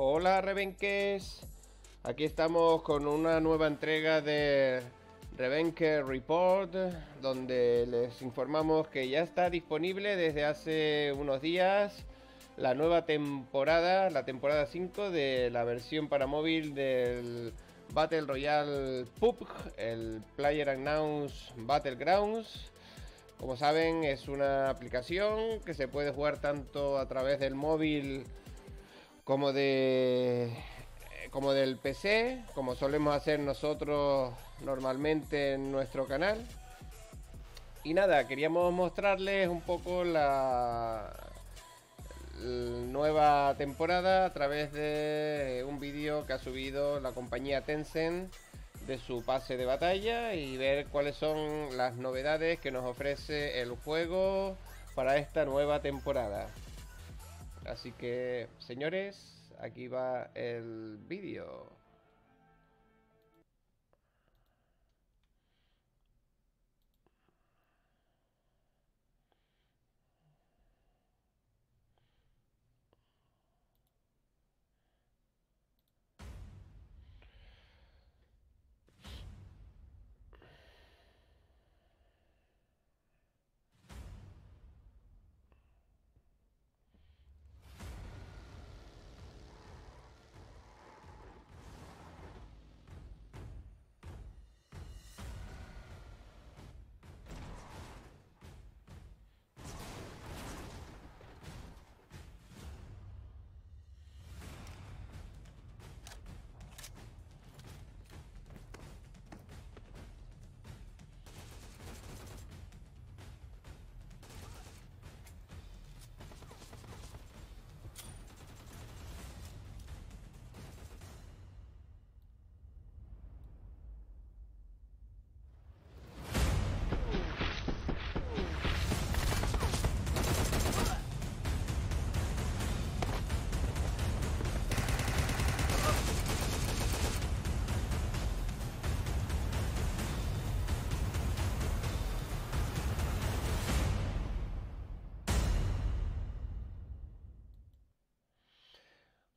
Hola Rebenques, aquí estamos con una nueva entrega de Rebenque Report, donde les informamos que ya está disponible desde hace unos días la nueva temporada, la temporada 5 de la versión para móvil del Battle Royale PUBG, el Player Announce Battlegrounds. Como saben, es una aplicación que se puede jugar tanto a través del móvil como de como del PC, como solemos hacer nosotros normalmente en nuestro canal. Y nada, queríamos mostrarles un poco la, nueva temporada a través de un vídeo que ha subido la compañía Tencent de su pase de batalla y ver cuáles son las novedades que nos ofrece el juego para esta nueva temporada. Así que, señores, aquí va el vídeo.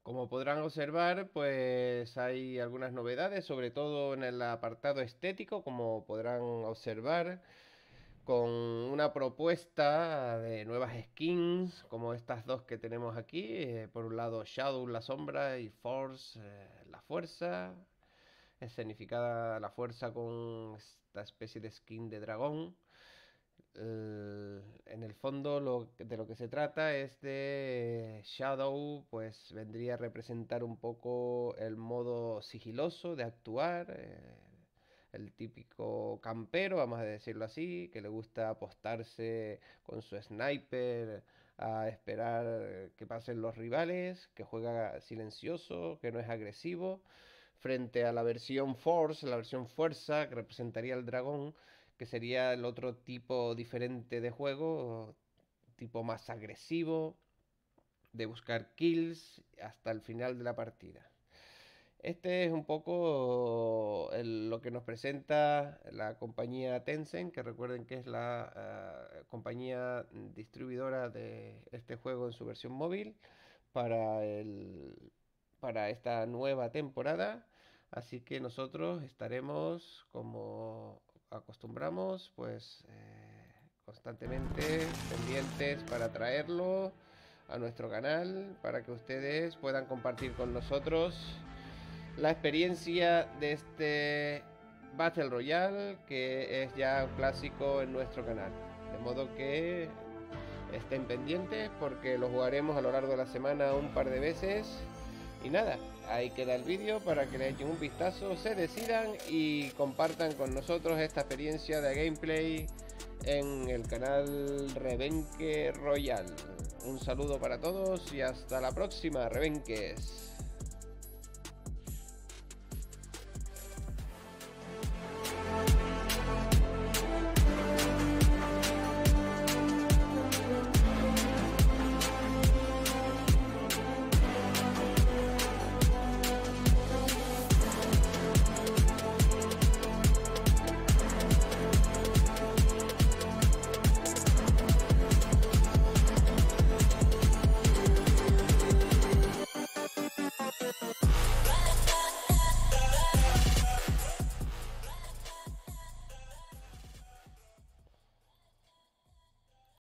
Como podrán observar, pues hay algunas novedades, sobre todo en el apartado estético, como podrán observar, con una propuesta de nuevas skins, como estas dos que tenemos aquí. Eh, por un lado, Shadow, la sombra, y Force, eh, la fuerza. Escenificada la fuerza con esta especie de skin de dragón. Eh, en el fondo de lo que se trata es de Shadow, pues vendría a representar un poco el modo sigiloso de actuar, eh, el típico campero, vamos a decirlo así, que le gusta apostarse con su sniper a esperar que pasen los rivales, que juega silencioso, que no es agresivo, frente a la versión Force, la versión Fuerza, que representaría el dragón, que sería el otro tipo diferente de juego, tipo más agresivo, de buscar kills hasta el final de la partida. Este es un poco lo que nos presenta la compañía Tencent, que recuerden que es la eh, compañía distribuidora de este juego en su versión móvil para, el, para esta nueva temporada. Así que nosotros estaremos como acostumbramos pues eh, constantemente pendientes para traerlo a nuestro canal para que ustedes puedan compartir con nosotros la experiencia de este Battle Royale que es ya un clásico en nuestro canal. De modo que estén pendientes porque lo jugaremos a lo largo de la semana un par de veces y nada, ahí queda el vídeo para que le echen un vistazo, se decidan y compartan con nosotros esta experiencia de gameplay en el canal Rebenque Royal. Un saludo para todos y hasta la próxima, Rebenques.